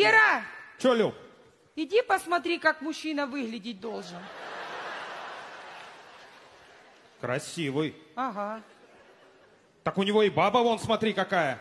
Лера, Че, Лю? иди посмотри, как мужчина выглядеть должен. Красивый. Ага. Так у него и баба, вон, смотри, какая.